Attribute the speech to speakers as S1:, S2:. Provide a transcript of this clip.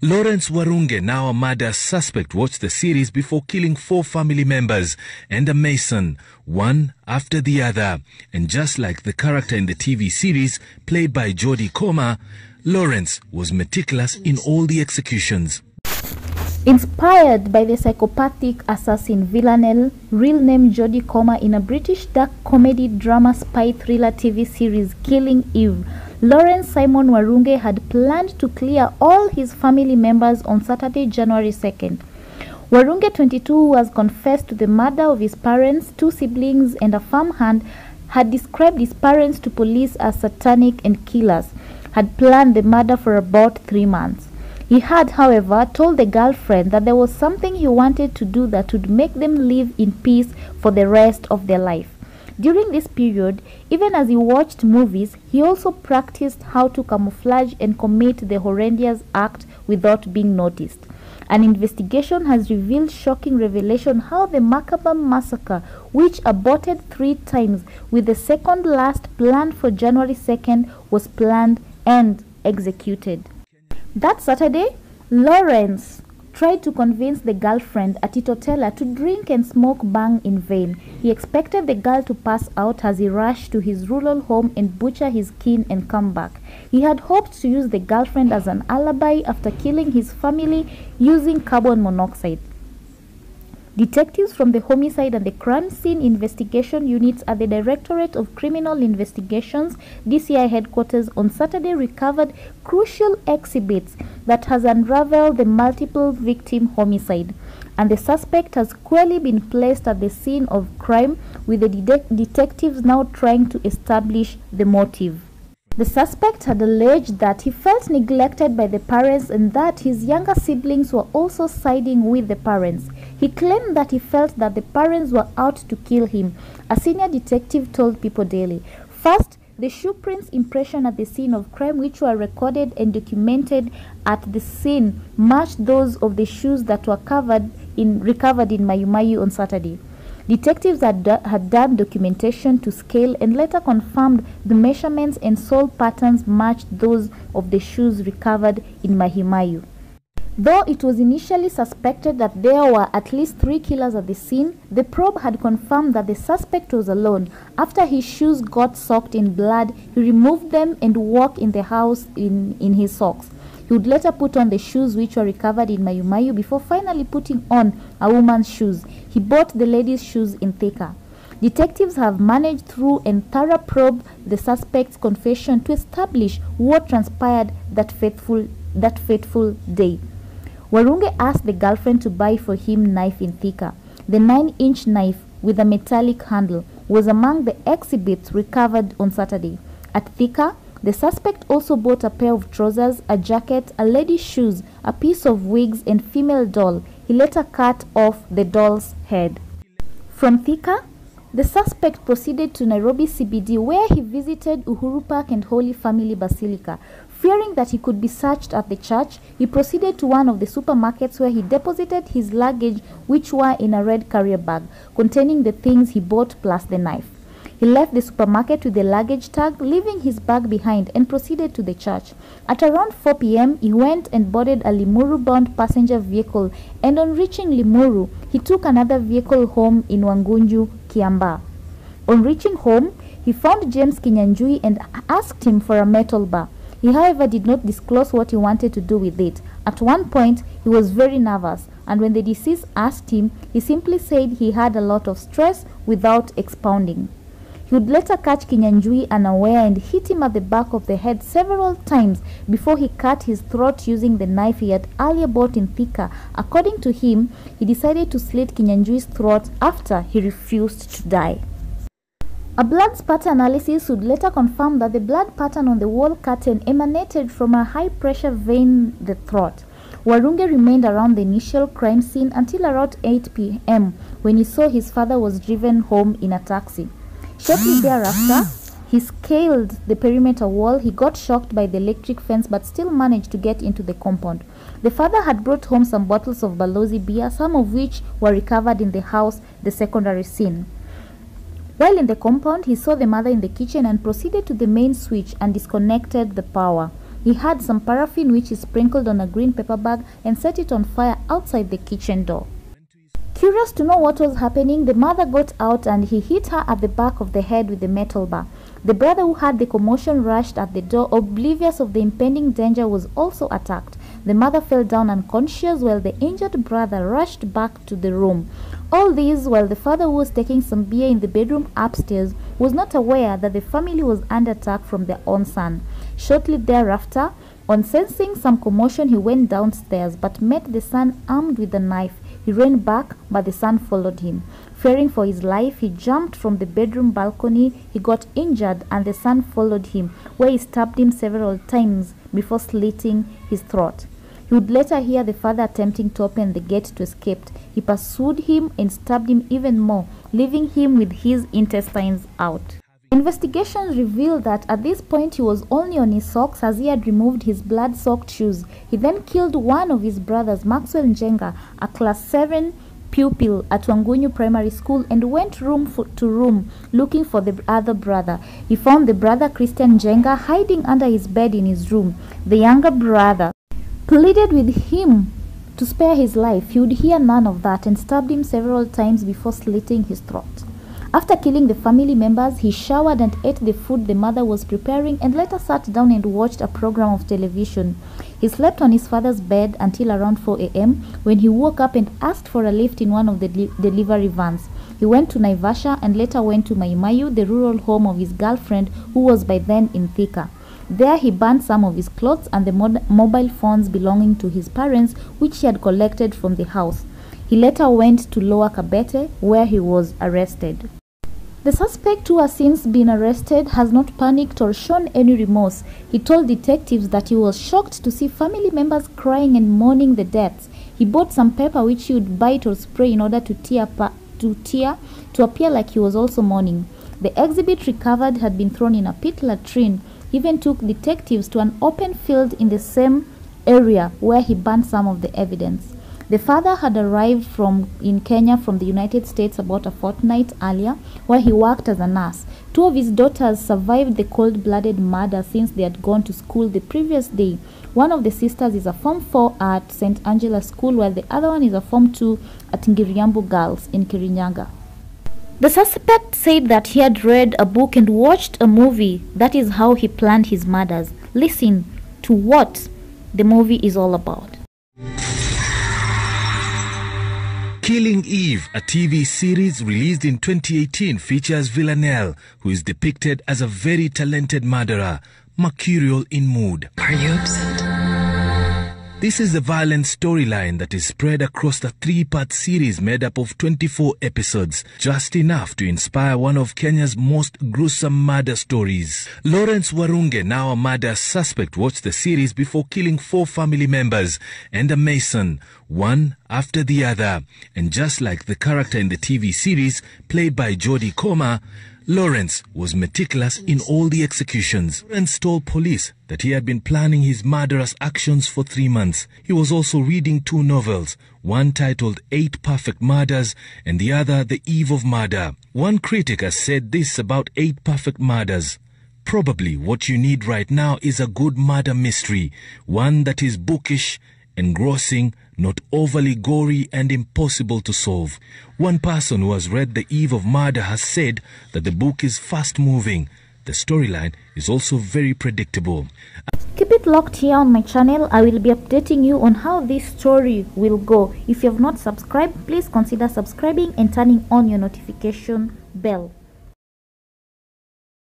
S1: Lawrence Warunge, now a murder suspect, watched the series before killing four family members and a mason, one after the other. And just like the character in the TV series, played by Jodie Comer, Lawrence was meticulous in all the executions.
S2: Inspired by the psychopathic assassin Villanelle, real name Jodie Comer in a British dark comedy drama spy thriller TV series Killing Eve, Lawrence Simon Warunge had planned to clear all his family members on Saturday, January 2nd. Warunge, 22, who has confessed to the murder of his parents, two siblings, and a farmhand, had described his parents to police as satanic and killers, had planned the murder for about three months. He had, however, told the girlfriend that there was something he wanted to do that would make them live in peace for the rest of their life. During this period, even as he watched movies, he also practiced how to camouflage and commit the horrendous act without being noticed. An investigation has revealed shocking revelation how the macabre massacre, which aborted three times with the second last planned for January 2nd, was planned and executed. That Saturday, Lawrence tried to convince the girlfriend, Atito Teller, to drink and smoke bhang in vain. He expected the girl to pass out as he rushed to his rural home and butcher his kin and come back. He had hoped to use the girlfriend as an alibi after killing his family using carbon monoxide. Detectives from the Homicide and the Crime Scene Investigation Units at the Directorate of Criminal Investigations, DCI headquarters, on Saturday recovered crucial exhibits that has unraveled the multiple victim homicide. And the suspect has clearly been placed at the scene of crime, with the de detectives now trying to establish the motive. The suspect had alleged that he felt neglected by the parents and that his younger siblings were also siding with the parents. He claimed that he felt that the parents were out to kill him, a senior detective told People Daily. First, the shoe prints impression at the scene of crime, which were recorded and documented at the scene, matched those of the shoes that were covered in, recovered in Mayumayu on Saturday. Detectives had, had done documentation to scale and later confirmed the measurements and sole patterns matched those of the shoes recovered in Mahimayu. Though it was initially suspected that there were at least three killers at the scene, the probe had confirmed that the suspect was alone. After his shoes got soaked in blood, he removed them and walked in the house in, in his socks. He would later put on the shoes which were recovered in Mai Mahiu before finally putting on a woman's shoes. He bought the lady's shoes in Thika. Detectives have managed through and thorough probe the suspect's confession to establish what transpired that fateful, that fateful day. Warunge asked the girlfriend to buy for him knife in Thika. The 9-inch knife with a metallic handle was among the exhibits recovered on Saturday. At Thika, the suspect also bought a pair of trousers, a jacket, a lady's shoes, a piece of wigs, and female doll. He later cut off the doll's head. From Thika, the suspect proceeded to Nairobi CBD where he visited Uhuru Park and Holy Family Basilica. Fearing that he could be searched at the church, he proceeded to one of the supermarkets where he deposited his luggage which were in a red carrier bag containing the things he bought plus the knife. He left the supermarket with the luggage tag, leaving his bag behind, and proceeded to the church. At around 4 p.m., he went and boarded a Limuru bound passenger vehicle, and on reaching Limuru, he took another vehicle home in Wangunyu, Kiamba. On reaching home, he found James Kinyanjui and asked him for a metal bar. He, however, did not disclose what he wanted to do with it. At one point, he was very nervous, and when the deceased asked him, he simply said he had a lot of stress without expounding. He would later catch Kinyanjui unaware and hit him at the back of the head several times before he cut his throat using the knife he had earlier bought in Thika. According to him, he decided to slit Kinyanjui's throat after he refused to die. A blood spatter analysis would later confirm that the blood pattern on the wall curtain emanated from a high-pressure vein in the throat. Warunge remained around the initial crime scene until around 8 p.m. when he saw his father was driven home in a taxi. Shortly thereafter, he scaled the perimeter wall. He got shocked by the electric fence but still managed to get into the compound. The father had brought home some bottles of Balozi beer, some of which were recovered in the house, the secondary scene. While in the compound, he saw the mother in the kitchen and proceeded to the main switch and disconnected the power. He had some paraffin which he sprinkled on a green paper bag and set it on fire outside the kitchen door. Curious to know what was happening, the mother got out and he hit her at the back of the head with the metal bar. The brother who had the commotion rushed at the door, oblivious of the impending danger, was also attacked. The mother fell down unconscious while the injured brother rushed back to the room. All this while the father who was taking some beer in the bedroom upstairs was not aware that the family was under attack from their own son. Shortly thereafter, on sensing some commotion, he went downstairs but met the son armed with a knife. He ran back, but the son followed him. Fearing for his life, he jumped from the bedroom balcony. He got injured, and the son followed him, where he stabbed him several times before slitting his throat. He would later hear the father attempting to open the gate to escape. He pursued him and stabbed him even more, leaving him with his intestines out. Investigations revealed that at this point he was only on his socks as he had removed his blood-soaked shoes. He then killed one of his brothers, Maxwell Njenga, a class 7 pupil at Wangunyu Primary School and went room for, to room looking for the other brother. He found the brother Christian Njenga hiding under his bed in his room. The younger brother pleaded with him to spare his life. He would hear none of that and stabbed him several times before slitting his throat. After killing the family members, he showered and ate the food the mother was preparing and later sat down and watched a program of television. He slept on his father's bed until around 4 a.m. when he woke up and asked for a lift in one of the delivery vans. He went to Naivasha and later went to Mai Mahiu, the rural home of his girlfriend who was by then in Thika. There he burned some of his clothes and the mobile phones belonging to his parents which he had collected from the house. He later went to Lower Kabete where he was arrested. The suspect who has since been arrested has not panicked or shown any remorse. He told detectives that he was shocked to see family members crying and mourning the deaths. He bought some paper which he would bite or spray in order to tear, to tear to appear like he was also mourning. The exhibit recovered had been thrown in a pit latrine. He even took detectives to an open field in the same area where he burned some of the evidence. The father had arrived from in Kenya from the United States about a fortnight earlier, where he worked as a nurse. Two of his daughters survived the cold-blooded murder since they had gone to school the previous day. One of the sisters is a Form 4 at St. Angela School, while the other one is a Form 2 at Ngiriambu Girls in Kirinyaga. The suspect said that he had read a book and watched a movie. That is how he planned his murders. Listen to what the movie is all about.
S1: Killing Eve, a TV series released in 2018, features Villanelle, who is depicted as a very talented murderer, mercurial in mood.
S3: Are you upset?
S1: This is the violent storyline that is spread across the three-part series made up of 24 episodes, just enough to inspire one of Kenya's most gruesome murder stories. Lawrence Warunge, now a murder suspect, watched the series before killing four family members and a mason, one after the other. And just like the character in the TV series, played by Jodie Comer, Lawrence was meticulous in all the executions. Lawrence told police that he had been planning his murderous actions for three months. He was also reading two novels, one titled Eight Perfect Murders and the other The Eve of Murder. One critic has said this about Eight Perfect Murders. Probably what you need right now is a good murder mystery, one that is bookish, engrossing, not overly gory and impossible to solve. One person who has read The Eve of Murder has said that the book is fast moving. The storyline is also very predictable.
S2: Keep it locked here on my channel. I will be updating you on how this story will go. If you have not subscribed, please consider subscribing and turning on your notification bell.